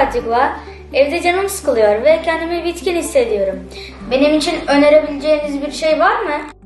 pratik var. Evde canım sıkılıyor ve kendimi bitkin hissediyorum. Benim için önerebileceğiniz bir şey var mı?